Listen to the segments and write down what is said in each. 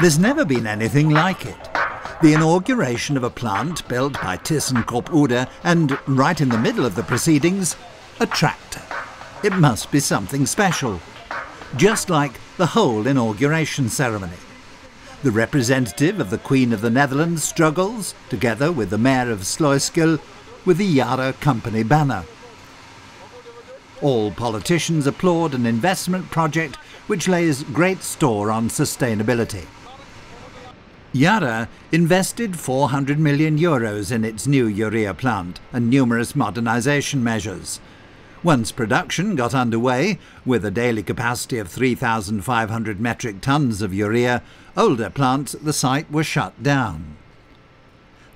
There's never been anything like it. The inauguration of a plant built by ThyssenKrupp Uhde and right in the middle of the proceedings, a tractor. It must be something special. Just like the whole inauguration ceremony. The representative of the Queen of the Netherlands struggles, together with the Mayor of Sluiskil, with the Yara Company banner. All politicians applaud an investment project which lays great store on sustainability. Yara invested 400 million euros in its new urea plant and numerous modernisation measures. Once production got underway, with a daily capacity of 3,500 metric tons of urea, older plants at the site were shut down.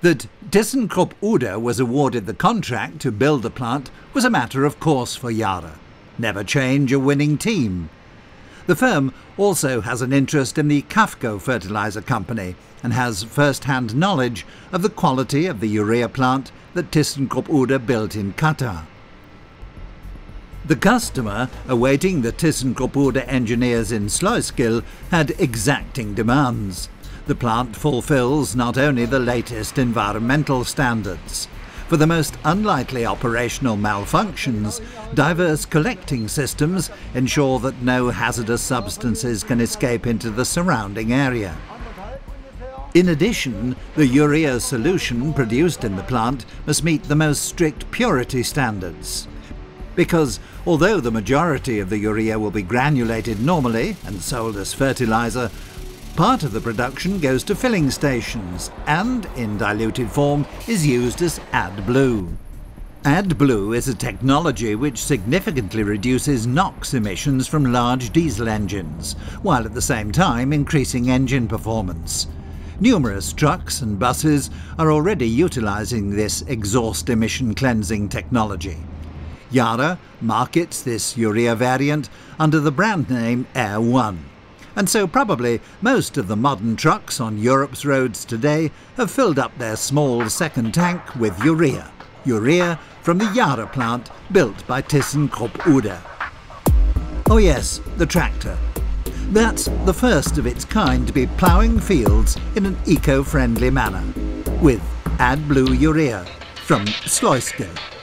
That ThyssenKrupp Uhde was awarded the contract to build the plant was a matter of course for Yara. Never change a winning team. The firm also has an interest in the Qafco Fertilizer Company and has first-hand knowledge of the quality of the urea plant that ThyssenKrupp Uhde built in Qatar. The customer, awaiting the ThyssenKrupp Uhde engineers in Sluiskil, had exacting demands. The plant fulfills not only the latest environmental standards, for the most unlikely operational malfunctions, diverse collecting systems ensure that no hazardous substances can escape into the surrounding area. In addition, the urea solution produced in the plant must meet the most strict purity standards. Because although the majority of the urea will be granulated normally and sold as fertilizer, Part of the production goes to filling stations and, in diluted form, is used as AdBlue. AdBlue is a technology which significantly reduces NOx emissions from large diesel engines, while at the same time increasing engine performance. Numerous trucks and buses are already utilising this exhaust emission cleansing technology. Yara markets this urea variant under the brand name Air One and so probably most of the modern trucks on Europe's roads today have filled up their small second tank with urea. Urea from the Yara plant built by ThyssenKrupp Uhde. Oh yes, the tractor. That's the first of its kind to be ploughing fields in an eco-friendly manner, with AdBlue Urea from Sluiskil.